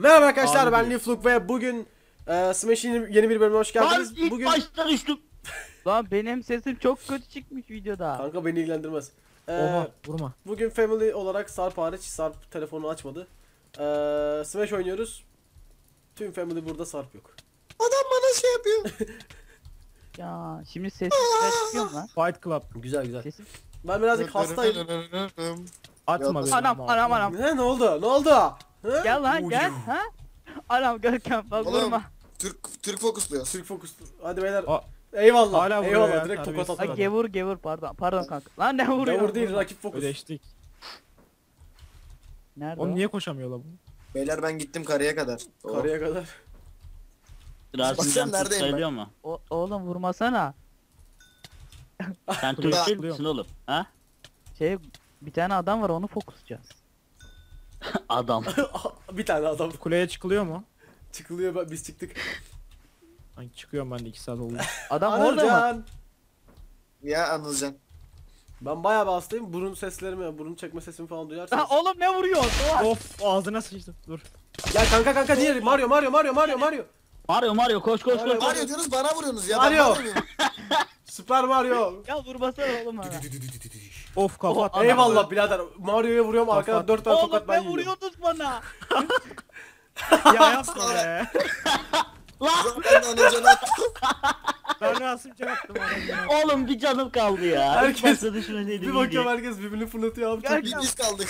Merhaba arkadaşlar Abi ben. Lifluk ve bugün e, Smash'in yeni bir bölümüne hoş Lan geldiniz. ilk Bugün başta düştüm. Lan benim sesim çok kötü çıkmış videoda. kanka beni ilgilendirmez. E, Oha vurma. bugün family olarak Sarp hariç Sarp telefonu açmadı. E, Smash oynuyoruz. Tüm family burada Sarp yok. Adam bana şey yapıyor. Ya şimdi sesim çıkıyor lan? Fight Club. Güzel güzel. Sesim. Ben birazcık hastayım. Atma beni. Anam anam anam. Ne ne oldu? Ne oldu? Ha? Gel lan gel. Ha? Anam Görkem bak Oğlum. vurma. Türk Türk fokusluyoruz. Türk fokus. Hadi beyler. Aa, Eyvallah. Hala vuruyor Eyvallah ya, direkt tokat terbiyesiz Ay atma. gevur gevur pardon. Pardon kanka. Lan ne vuruyor? Gavur değil rakip fokus. ödeştik. Nerede Oğlum o? niye koşamıyor lan bu? Beyler ben gittim karaya kadar. Oh. Karıya kadar. Baksana Rasimcan Türk neredeyim ben? mu? O- oğlum vurmasana. Sen Türk değil misin oğlum? Ha? Şey bir tane adam var onu fokuslayacağız. Adam. bir tane adam Kuleye çıkılıyor mu? çıkılıyor ben- biz çıktık. Ay çıkıyorum ben de 2 saat oldu. Adam orada mı? Anılcan. Ya Anılcan. Ben bayağı bir hastayım. Burun seslerimi, burun çekme sesimi falan duyarsanız. Ha oğlum ne vuruyor? of ağzına sıçtı. Dur. Gel kanka kanka diğeri Mario Mario Mario Mario Mario. Mario Mario koş koş Mario, koş. Mario diyorsunuz bana vuruyorsunuz ya. Mario. Ben vuruyorum. Süper Mario. Ya vurmasana oğlum bana. Of kafa at. Eyvallah birader. Mario'ya vuruyorum arkadan Kapat. 4 tane Oğlum tokat ben ne yiyorum. vuruyordunuz bana? ya yapma be. Ben de Anılcan'a attım. Ben Rasim can attım. Oğlum bir canım kaldı ya. Herkes- Bir bakıyorum herkes birbirini fırlatıyor abi. çok biz kaldık.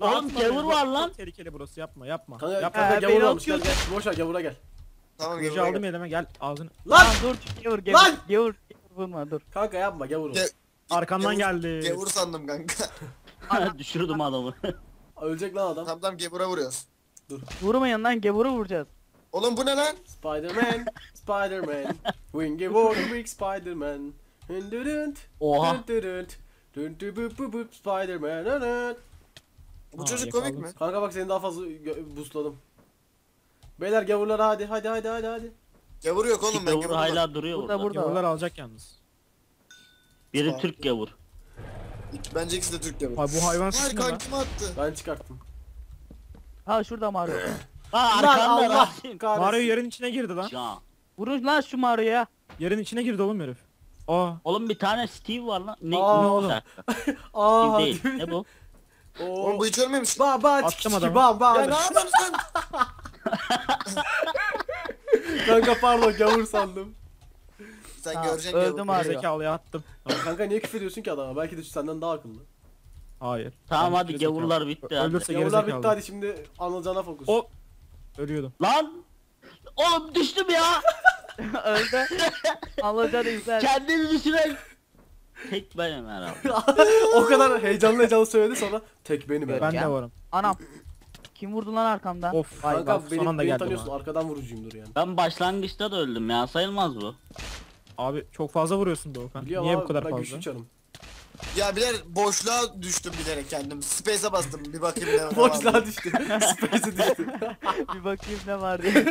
Oğlum gavur var lan. Tehlikeli burası yapma yapma. Kanka, yapma. kanka Ee, gavur beni olmuş gel gel. Boş ver gavura gel. Tamam Gücü gel. aldım elime gel ağzını. Lan! Lan dur gevur gevur Lan! gevur vurma dur. Kanka yapma gavur ol. Arkamdan Gevur- geldi. Gevur sandım kanka. Düşürdüm adamı. Ölecek lan adam. Tamam tamam Gevur'a vuruyoruz. Vurmayın lan gevuru vuracağız. Oğlum bu ne lan? Spider-Man, Spider-Man. Wingy Warwick Spider-Man. Hündürünt. Oha. Hündürünt. Düntü büp büp büp Spider-Man. Hündürünt. Bu çocuk komik yakaladım. mi? Kanka bak seni daha fazla gö- boostladım. Beyler gavurlara hadi hadi hadi hadi hadi. Gevur yok oğlum ben Gavur Gevur hala duruyor burada. burada. Gavurlar alacak yalnız. Biri Türk gavur. Bence ikisi de Türk Gevur. Ay bu hayvan Hayır sıçtı lan. attı. Ben çıkarttım. Ha şurada Mario. Ha Lan arkanda Allah Rasim. kahretsin. Mario yerin içine girdi lan. Ya. Vurun lan şu Mario'ya. Yerin içine girdi oğlum herif. Aa. Oğlum bir tane Steve var lan. Ne, Aa. ne oğlum? Steve Aa, değil. Ne bu? Oğlum Oo. bu hiç ölmemiş. Ba ba Attım çiki adamı. bam bam. Ya ne yapıyorsun sen? Kanka pardon gavur sandım. Sen göreceksin öldüm abi. Zekalıya attım. Kanka niye küfür ediyorsun ki adama? Belki de senden daha akıllı. Hayır. Tamam Ben hadi gavurlar bitti. Öldürse Gavurlar bitti hadi şimdi Anılcan'a fokus. O ölüyordum. Lan! Oğlum düştüm ya. Öldü. Alacan izler. Kendini düşünen. Tek benim herhalde. o kadar heyecanlı heyecanlı söyledi sonra tek benim herhalde. Ben Ya. de varım. Anam. Kim vurdu lan arkamdan? Of. Kanka beni, beni tanıyorsun ha. arkadan vurucuyumdur yani. Ben başlangıçta da öldüm ya sayılmaz bu. Abi çok fazla vuruyorsun Doğukan. Biliyorum Niye abi, bu kadar fazla? güçlü çarım. Ya biler boşluğa düştüm bilerek kendim. Space'e bastım bir bakayım ne var. Boşluğa düştü. Space'e düştü. bir bakayım ne var diye.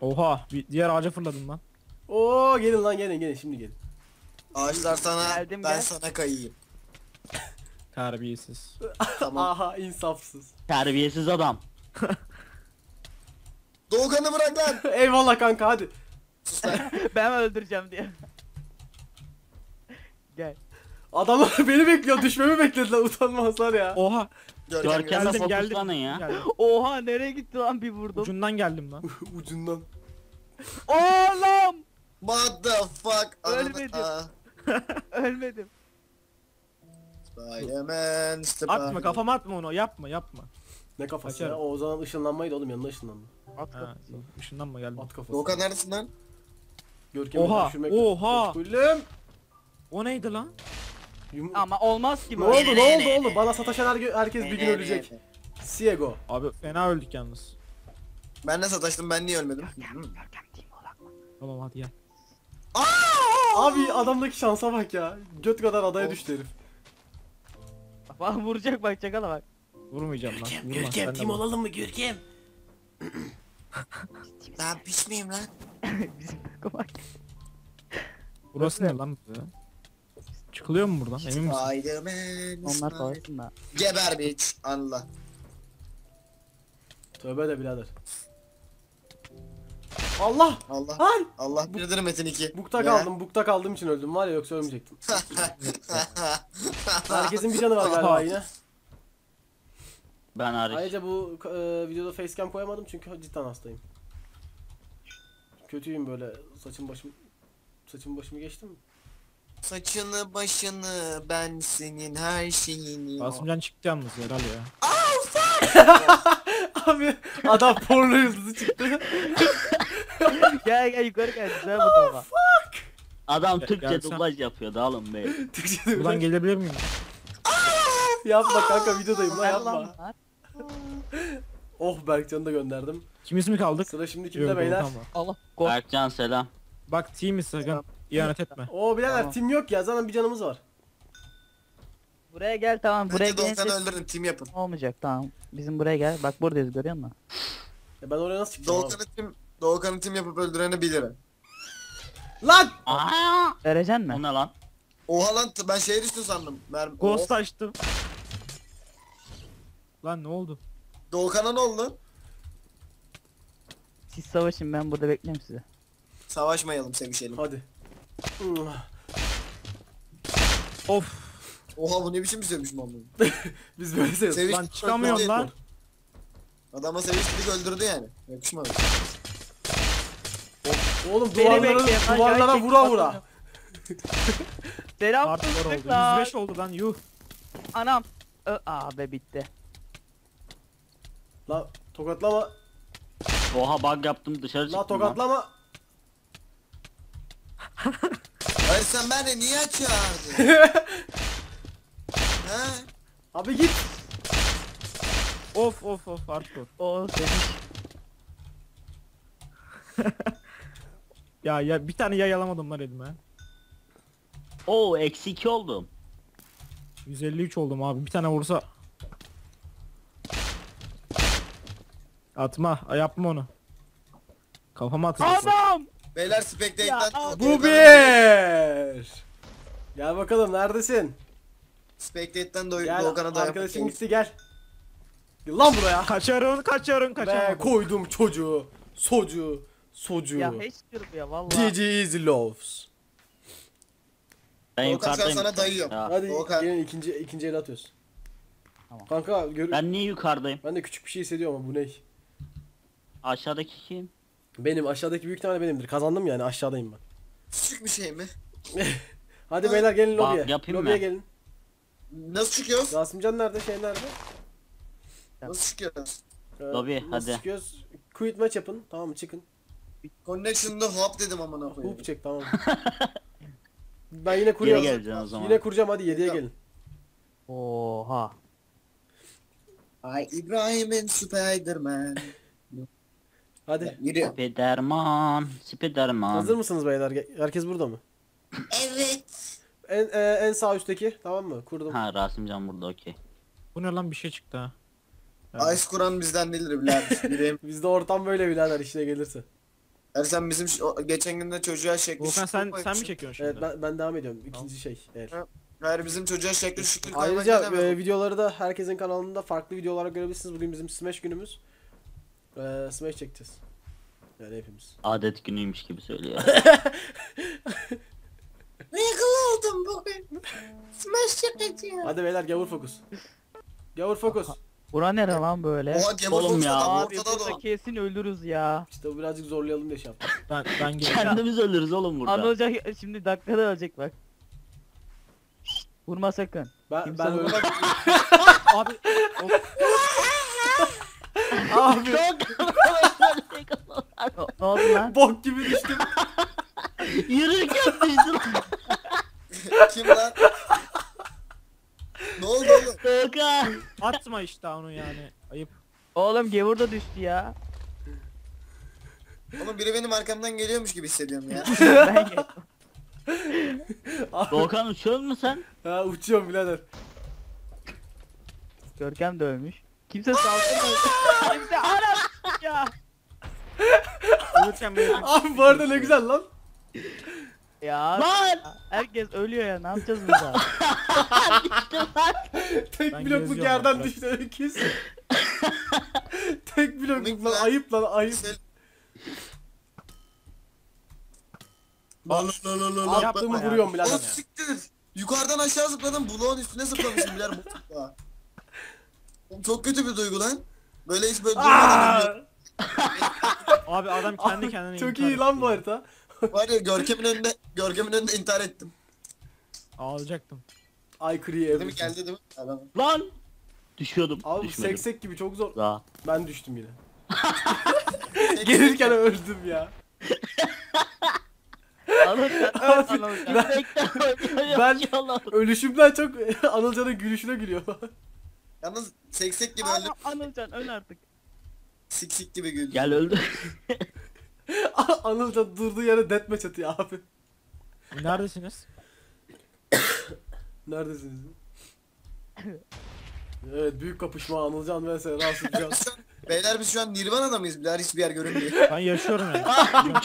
Oha bir diğer ağaca fırladım lan. Oo gelin lan gelin gelin şimdi gelin. Ağaçlar sana Geldim, ben gel. sana kayayım. Terbiyesiz. Tamam. Aha insafsız. Terbiyesiz adam. Doğukan'ı bırak lan. Eyvallah kanka hadi. Sus lan. ben öldüreceğim diye. Gel. Adamlar beni bekliyor düşmemi beklediler utanmazlar ya. Oha. Görkem Görkem'e Geldim, geldim. fokuslanın ya. Geldim. Oha nereye gitti lan bir vurdum. Ucundan geldim lan. Ucundan. Oğlum. What the fuck? Ölmedim. Ölmedim. Spiderman, Spiderman. Atma kafama atma onu yapma yapma. Ne kafası Açarım. ya? O zaman ışınlanmaydı oğlum yanına ışınlandı. At Ha, kafası. ışınlanma geldim. At kafası. Doğukan neredesin lan? Görkem'i Oha, düşürmek. oha. Meşgulüm. O neydi lan? Yum- Ama olmaz ki Ne böyle. oldu ne oldu oğlum? Bana sataşan her- herkes bir gün ölecek. Siego. Abi fena öldük yalnız. Ben de sataştım ben niye ölmedim? Tamam hadi gel. Abi adamdaki şansa bak ya. Göt kadar adaya Of. düştü herif. Bak vuracak bak çakala bak. Vurmayacağım lan. Vurma. sen de vur. olalım mı Görkem? Ben piç miyim lan? Bizim takım bak. Burası ne lan? böyle? Çıkılıyor mu buradan? Emin misin? Spiderman. Onlar Spider- da. Geber bitch. Allah. Tövbe de birader. Allah! Allah. Lan! Allah biridir Metin 2. Bukta kaldım. Bukta kaldığım için öldüm var ya yoksa ölmeyecektim. Herkesin bir canı var galiba yine. Ben hariç. Ayrıca bu e, videoda facecam koyamadım çünkü cidden hastayım. Kötüyüm böyle saçım başım saçım başımı geçti mi? Saçını başını ben senin her şeyini. Basımcan çıktı yalnız herhalde ya. Abi adam porno yıldızı çıktı. gel gel yukarı gel güzel bu tarafa. Adam Gel- Türkçe gelsen. dublaj yapıyordu alın be. Türkçe'de Buradan bile- gelebilir miyim? Yapma kanka videodayım lan yapma. Oh Berkcan'ı da gönderdim. Kimiz mi kaldık? Sıra şimdi kimde Yok, beyler? Var. Allah. Berkcan selam. Bak team'iz sakın ihanet etme. Oo birader Tamam. tim yok ya zaten bir canımız var. Buraya gel tamam buraya Buraya Doğukan'ı gelince öldürün tim yapın. olmayacak tamam. Bizim buraya gel. Bak buradayız görüyor musun? Ya ben oraya nasıl çıkacağım abi? Doğukan'ı tim Doğukan'ı tim yapıp öldüreni bilirim. Lan! Aa! Vereceksin O mi? ne lan? Oha lan t- ben şeye düştüm sandım. Mermi. Ghost Oh. açtım. Lan ne oldu? Doğukan'a ne oldu? Siz savaşın ben burada bekliyorum sizi. Savaşmayalım sevişelim. Hadi. Of. Oha bu ne biçim bir sevmiş lan bu? Biz böyle seviyoruz. Seviş Lan çıkamıyorum lan. Adama seviştik öldürdü yani. Yakışmadı. Oğlum Beni duvarlara, bekleyin, duvarlara gerçek vura vura. Selam Hardcore oldu. çocuklar. 105 oldu lan yuh. Anam. Ö Aa be bitti. La tokatlama. Oha bug yaptım dışarı çıktım La lan. tokatlama. Hayır sen beni niye çağırdın? He? Abi git. Of of of hardcore. O senin. Ya ya bir tane yay alamadım lan elime. Oo eksi 2 oldum. 153 oldum abi. Bir tane vursa. Atma. Yapma onu. Kafama atacaksın. Anam. Beyler Spectate'den Bu bir. Gel bakalım neredesin? Spectate'den Doğ Gel Doğukan'a da arkadaşın gitti gel. Gel lan buraya. Kaçarın kaçarın Be kaçamadım. koydum çocuğu. Socu. Socu. Ya hiç kırp ya valla. GG Easy Loves. Ben Doğukan yukarıdayım. sana dayıyorum. Ya. Hadi Doğukan. gelin ikinci ikinci el atıyoruz. Tamam. Kanka gör ben... Ben niye yukarıdayım? de küçük bir şey hissediyorum ama bu ne? Aşağıdaki kim? Benim aşağıdaki büyük ihtimalle benimdir. Kazandım yani aşağıdayım ben. Küçük bir şey mi? Hadi Ha. beyler gelin Bak, lobiye. yapayım Lobiye gelin. Nasıl çıkıyoruz? Rasimcan nerede? Şey nerede? Nasıl çıkıyoruz? Ee, Lobi, nasıl hadi. çıkıyoruz? Quit match yapın. Tamam mı? Çıkın. Connection'da hop dedim amına koyayım. Hoop çek tamam. ben yine Geri kuruyorum. geleceksin o zaman. Yine kuracağım hadi 7'ye gelin. Oha. Ay İbrahim'in Spiderman. Hadi. Yürü. Spiderman. Spiderman. Hazır mısınız beyler? Herkes burada mı? Evet. En e, en sağ üstteki tamam mı? Kurdum. Ha Rasimcan burada okey. Bu ne lan bir şey çıktı ha. Ice Kur'an bizden değildir birader. Bizde ortam böyle birader işine gelirse. Yani sen bizim geçen gün de çocuğa şekli Volkan sen sen mi çekiyorsun şimdi? Evet ben, ben devam ediyorum. İkinci şey. El. Hayır bizim çocuğa şekli şükür Ayrıca e, videoları da herkesin kanalında farklı videolar görebilirsiniz. Bugün bizim Smash günümüz. E, Smash çekeceğiz. Yani hepimiz. Adet günüymüş gibi söylüyor. Regal oldum bugün. Smash çekeceğim. Hadi beyler gavur fokus. Gavur fokus. Bura nere lan böyle? Oha Oğlum ya. Abi ortada burada da. kesin ölürüz ya. İşte bu birazcık zorlayalım diye şey yaptım. Ben ben geleceğim. Kendimiz ölürüz oğlum burada. Anılacak şimdi dakikada ölecek bak. Vurma sakın. Ben, Kimse ben öyle... vurma. abi of, Abi Ne, ne oldu lan? bok gibi düştüm. Yürürken düştü lan. Kim lan? ne oldu oğlum? Atma işte onu yani. Ayıp. Oğlum gevur da düştü ya. Oğlum biri benim arkamdan geliyormuş gibi hissediyorum ya. ben geçtim. Doğukan uçuyor musun sen? ha uçuyorum birader. Görkem de ölmüş. Kimse saldırmadı. Kimse anam ya. Ölürken beni Abi bu arada ne güzel lan. Ya Lan! herkes ölüyor ya ne yapacağız burada? Tek Ben blokluk geziyorum yerden bak. düştü öküz. Tek Tek blok Komik lan lan. ayıp lan ayıp. Lan La la la la la. attığımı yapma ya. vuruyorum birader. siktir. Yukarıdan aşağı zıpladım. Bloğun üstüne zıplamışım biler bu. Çok kötü bir duygu lan. Böyle hiç böyle Aa! duymadım. Abi adam kendi kendine Çok iyi lan bu harita. Var ya Görkem'in önünde Görkem'in önünde intihar ettim. Ağlayacaktım. Aykırıyı Değil mi? evlisin. Geldi değil mi? Adam. Lan. Düşüyordum. Abi Düşmedim. seksek gibi çok zor. Daha. Ben düştüm yine. Gelirken öldüm ya. Anılcan Abi, ben... ben ölüşümden çok Anılcan'ın gülüşüne gülüyor. Yalnız seksek gibi öldüm. Anılcan öl artık. Siksik gibi güldüm. Gel öldü. Anılcan durduğu yere deathmatch atıyor abi. Neredesiniz? Neredesiniz? Evet büyük kapışma Anılcan vs Rasul Can. Beyler biz şu an Nirvana'da mıyız? Biler hiçbir yer görünmüyor. Ben yaşıyorum yani.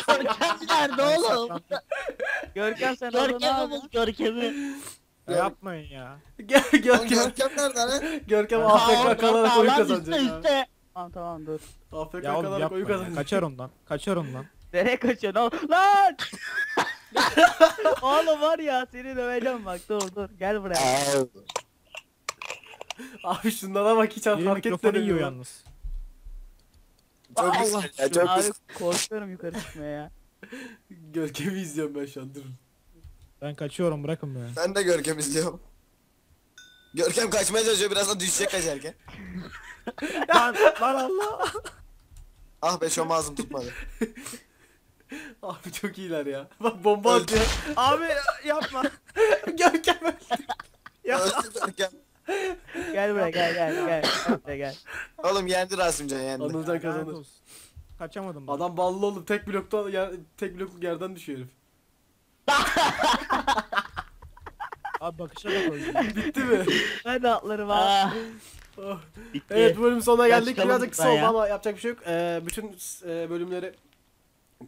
Görkem nerede oğlum? Görkem sen orada ne Görkem'i yapıyorsun? bul Görkem'i. Ya Yapmayın ya. Gel Lan Görkem. Görkem nerede lan? Görkem AFK kalarak lan kazanacak abi. üstte. Tamam tamam dur. AFK kalarak ya. kazanacak. Kaçar ondan. Kaçar ondan. Nereye kaçıyorsun oğlum? Lan! oğlum var ya seni döveceğim bak dur dur gel buraya. Abi şunlara bak hiç hareket mikrofonu yiyor yalnız. Çok Allah. ya çok Abi korkuyorum yukarı çıkmaya ya. Görkem'i izliyorum ben şu an durun. Ben kaçıyorum bırakın beni. Ben de Görkem izliyorum. Görkem kaçmaya çalışıyor birazdan düşecek kaçarken. lan, lan Allah. Ah be şom ağzım tutmadı. Abi çok iyiler ya. Bak bomba Öldü. atıyor. Abi yapma. Görkem öldü. Ya. Öldü Görkem. Gel buraya gel gel gel. Gel buraya gel. Oğlum yendi Rasimcan yendi. Anılcan Lanet kazanır. olsun. Kaçamadım ben. Adam ballı oğlum tek blokta yer, tek blokluk yerden düşüyor herif. Abi bakışa bak öldüm. Bitti mi? Ben de atlarım abi. Ah, Oh. bitti. Evet bu bölümün sonuna geldik. Birazcık kısa oldu ya. ama yapacak bir şey yok. Ee, bütün e, bölümleri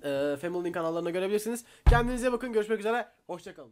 e, Family'nin kanallarına görebilirsiniz. Kendinize bakın. Görüşmek üzere. Hoşçakalın.